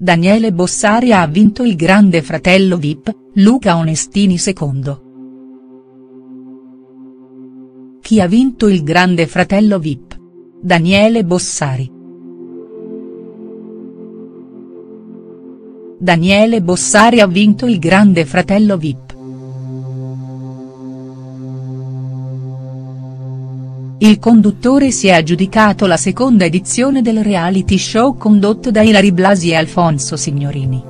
Daniele Bossari ha vinto il Grande Fratello Vip, Luca Onestini secondo. Chi ha vinto il Grande Fratello Vip? Daniele Bossari. Daniele Bossari ha vinto il Grande Fratello Vip. Il conduttore si è aggiudicato la seconda edizione del reality show condotto da Ilari Blasi e Alfonso Signorini.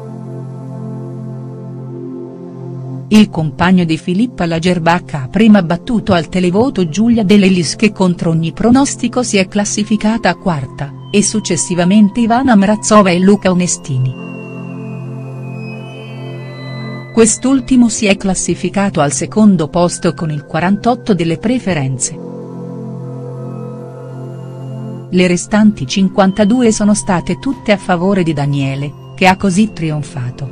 Il compagno di Filippa Lagerbach ha prima battuto al televoto Giulia De Lelis che contro ogni pronostico si è classificata quarta, e successivamente Ivana Mrazova e Luca Onestini. Quest'ultimo si è classificato al secondo posto con il 48 delle preferenze. Le restanti 52 sono state tutte a favore di Daniele, che ha così trionfato.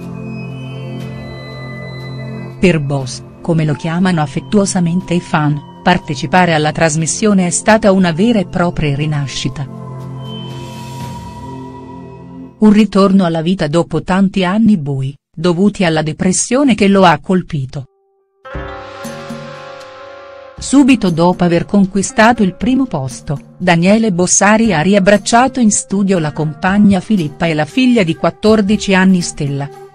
Per Boss, come lo chiamano affettuosamente i fan, partecipare alla trasmissione è stata una vera e propria rinascita. Un ritorno alla vita dopo tanti anni bui, dovuti alla depressione che lo ha colpito. Subito dopo aver conquistato il primo posto, Daniele Bossari ha riabbracciato in studio la compagna Filippa e la figlia di 14 anni Stella.